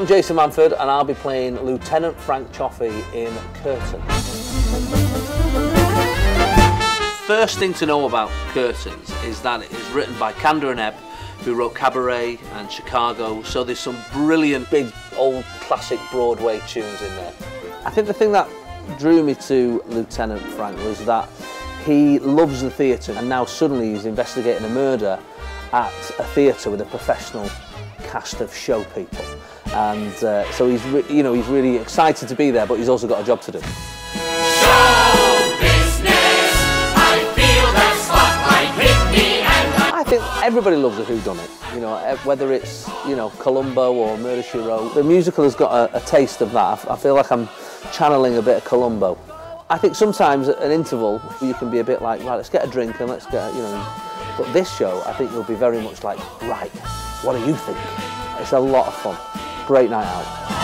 I'm Jason Manford and I'll be playing Lieutenant Frank Cioffi in Curtains. First thing to know about Curtains is that it is written by Kander and Ebb, who wrote Cabaret and Chicago, so there's some brilliant big old classic Broadway tunes in there. I think the thing that drew me to Lieutenant Frank was that he loves the theatre and now suddenly he's investigating a murder at a theatre with a professional cast of show people and uh, so he's you know he's really excited to be there but he's also got a job to do I think everybody loves a whodunit, you know, whether it's, you know, Columbo or Murder, She Wrote. The musical has got a, a taste of that. I feel like I'm channeling a bit of Columbo. I think sometimes at an interval you can be a bit like, right, let's get a drink and let's get, you know, but this show I think you'll be very much like, right, what do you think? It's a lot of fun. Great night out.